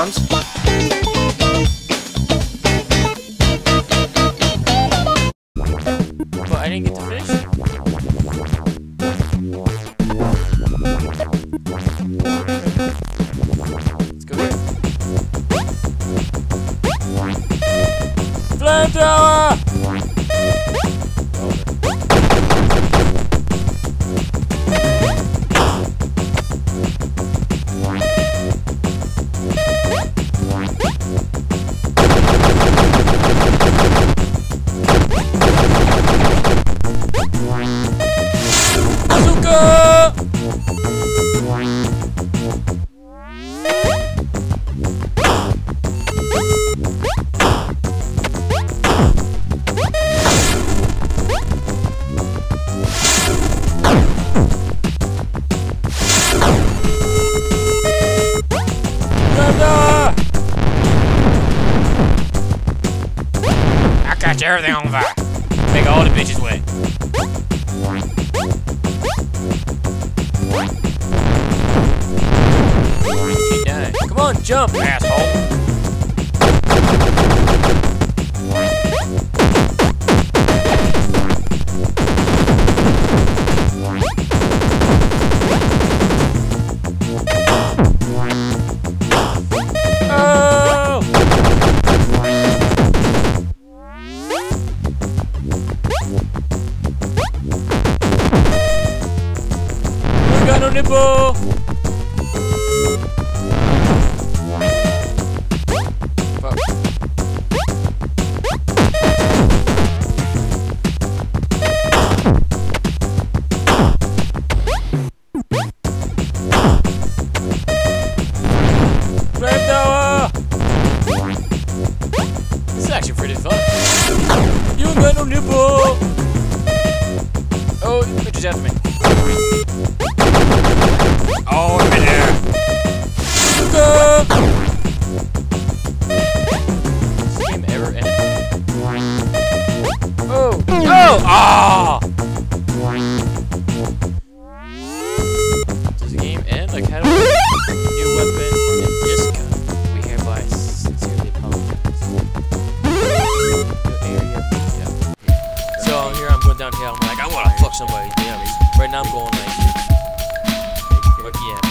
bonds. But I didn't get to fish. Let's go here. Flamethrower! Everything on fire. Make all the bitches wet. Died. Come on, jump, asshole. Oh! Nipple! This is actually pretty fun. You got no nipple! Oh, bitches after me. Oh, I'm in there. Bazooka! Does this game ever? Oh! Oh! Ah! Does So here I'm like, I want to fuck somebody. Yeah, right now I'm going like, but yeah,